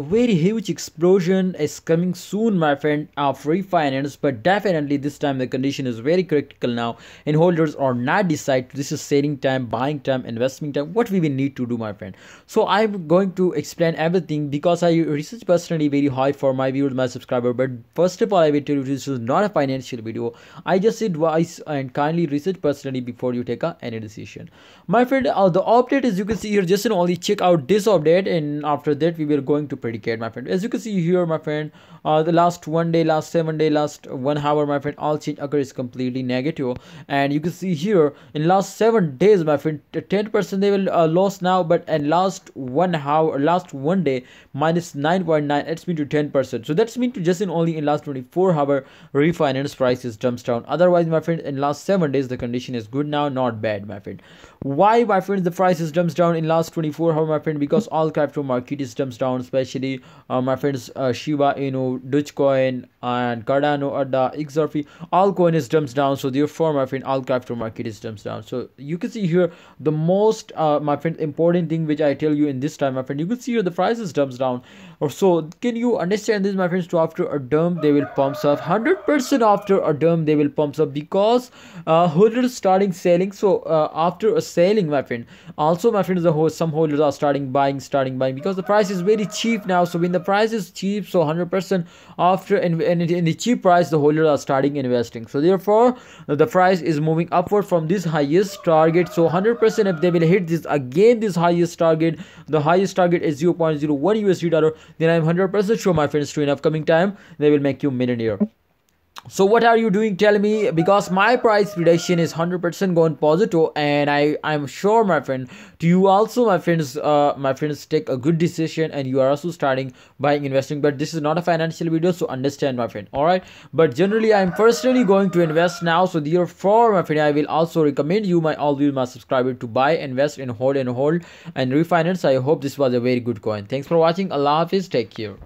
very huge explosion is coming soon my friend of Reef Finance but definitely this time the condition is very critical now. And holders are not decide this is selling time buying time investment time what we will need to do my friend. So i'm going to explain everything because i research personally very high for my viewers my subscriber but first of all i will tell you this is not a financial video. I just advise and kindly research personally before you take a, any decision. My friend uh, the update as you can see here just only check out this update and after that we will going to predicate my friend. As you can see here my friend uh, the last one day last seven day last one hour my friend all change occur is completely negative. and you can see here in last seven days my friend 10 percent they will uh, lost now but in last one hour last one day minus 9.9 it's mean to 10 percent. So that's mean to just in only in last 24 hour Reef Finance prices jumps down. Otherwise my friend in last seven days the condition is good now not bad my friend. Why my friend the prices jumps down in last 24 hour my friend? Because all crypto market is jumps down especially uh, my friends uh, shiba inu dogecoin and cardano ada xrp all coin is dumps down. So therefore my friend all crypto market is dumps down. So you can see here the most uh, my friend important thing which i tell you in this time my friend you can see here the prices dumps down. Or so can you understand this my friends? So after a dump they will pumps up 100 percent after a dump they will pumps up because uh holders starting selling. So uh, after a selling my friend also my friends the host some holders are starting buying starting buying because the price is very cheap now. So when the price is cheap so 100 percent after in, in, in the cheap price the holders are starting investing. So therefore the price is moving upward from this highest target. So 100 percent if they will hit this again this highest target the highest target is 0.01 usd dollar then i'm 100 percent sure my friends to in upcoming time they will make you millionaire so what are you doing? Tell me because my price prediction is 100% going positive and i i'm sure my friend do you also my friends uh my friends take a good decision and you are also starting buying investing. But this is not a financial video so understand my friend all right? But generally i'm personally going to invest now. So therefore my friend i will also recommend you my all my subscriber to buy invest and hold and hold and Reef Finance. I hope this was a very good coin. Thanks for watching. Allah hafiz. Take care